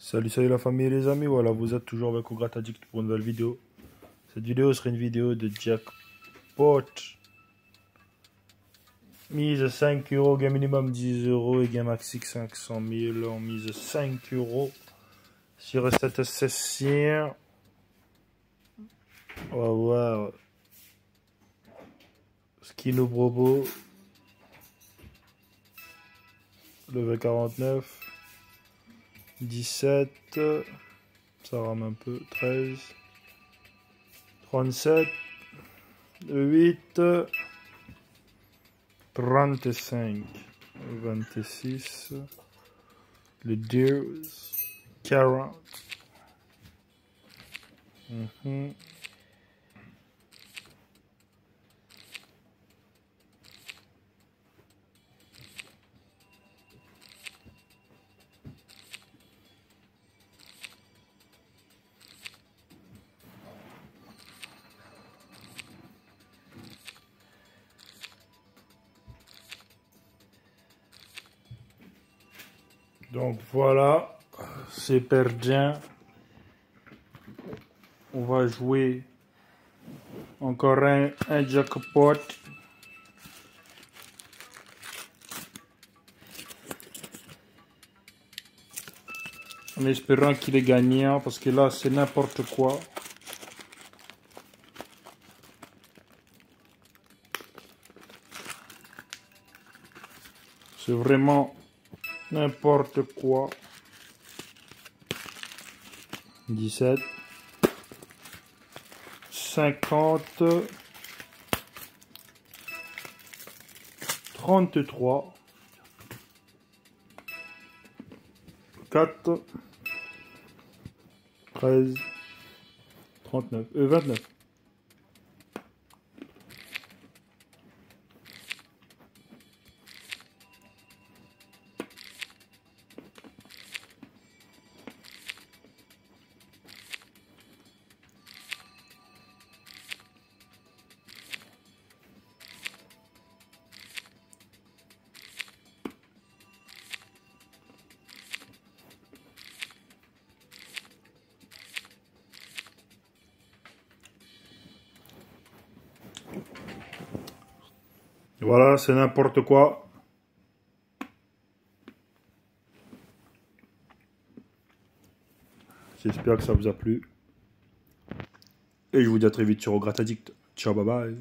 Salut, salut la famille et les amis, voilà, vous êtes toujours avec Ograt Addict pour une nouvelle vidéo. Cette vidéo sera une vidéo de jackpot. Mise 5 euros, gain minimum 10 euros et gain maxi 500 000 en mise 5 euros sur cette session. On va voir Skino Brobo, le V49. 17, ça rame un peu, 13, 37, 8, 35, 26, le 10, 40. Mm Donc voilà, c'est perdien. On va jouer encore un, jackpot. En espérant qu'il est gagnant, parce que là c'est n'importe quoi. C'est vraiment n'importe quoi. 17, 50, 33, 4, 13, 39, euh, 29. Voilà, c'est n'importe quoi. J'espère que ça vous a plu. Et je vous dis à très vite sur Addict. Ciao, bye bye.